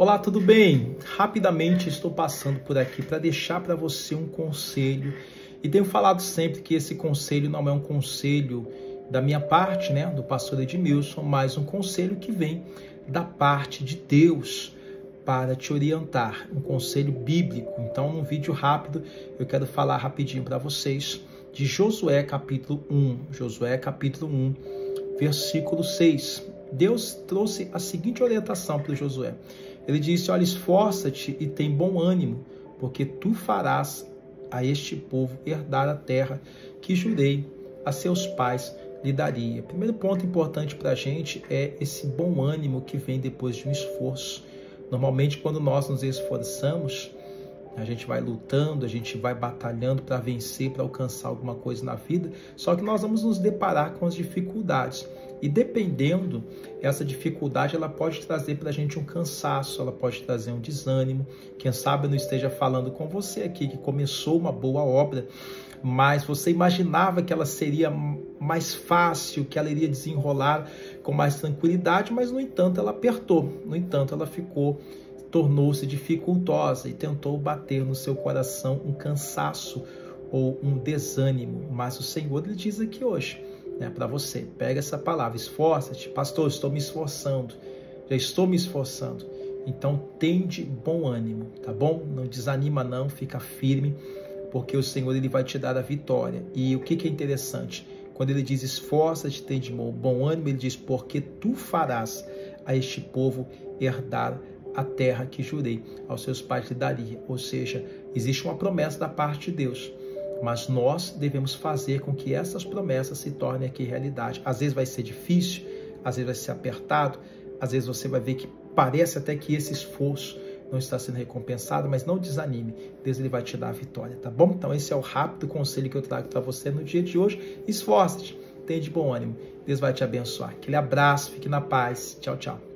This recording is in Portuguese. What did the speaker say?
Olá, tudo bem? Rapidamente estou passando por aqui para deixar para você um conselho. E tenho falado sempre que esse conselho não é um conselho da minha parte, né, do pastor Edmilson, mas um conselho que vem da parte de Deus para te orientar, um conselho bíblico. Então, num vídeo rápido, eu quero falar rapidinho para vocês de Josué capítulo 1. Josué capítulo 1, versículo 6. Deus trouxe a seguinte orientação para Josué. Ele disse: Olha, esforça-te e tem bom ânimo, porque tu farás a este povo herdar a terra que jurei a seus pais lhe daria. Primeiro ponto importante para a gente é esse bom ânimo que vem depois de um esforço. Normalmente, quando nós nos esforçamos, a gente vai lutando, a gente vai batalhando para vencer, para alcançar alguma coisa na vida, só que nós vamos nos deparar com as dificuldades. E dependendo, essa dificuldade ela pode trazer para a gente um cansaço, ela pode trazer um desânimo. Quem sabe eu não esteja falando com você aqui que começou uma boa obra, mas você imaginava que ela seria mais fácil, que ela iria desenrolar com mais tranquilidade, mas no entanto ela apertou, no entanto ela ficou tornou-se dificultosa e tentou bater no seu coração um cansaço ou um desânimo. Mas o Senhor lhe diz aqui hoje, né, para você, pega essa palavra, esforça-te, pastor, estou me esforçando, já estou me esforçando. Então tende bom ânimo, tá bom? Não desanima não, fica firme, porque o Senhor ele vai te dar a vitória. E o que, que é interessante? Quando ele diz esforça-te, tende bom ânimo, ele diz porque tu farás a este povo herdar a terra que jurei aos seus pais lhe daria. Ou seja, existe uma promessa da parte de Deus, mas nós devemos fazer com que essas promessas se tornem aqui realidade. Às vezes vai ser difícil, às vezes vai ser apertado, às vezes você vai ver que parece até que esse esforço não está sendo recompensado, mas não desanime, Deus ele vai te dar a vitória, tá bom? Então esse é o rápido conselho que eu trago para você no dia de hoje. Esforce-te, tenha de bom ânimo, Deus vai te abençoar. Aquele abraço, fique na paz, tchau, tchau.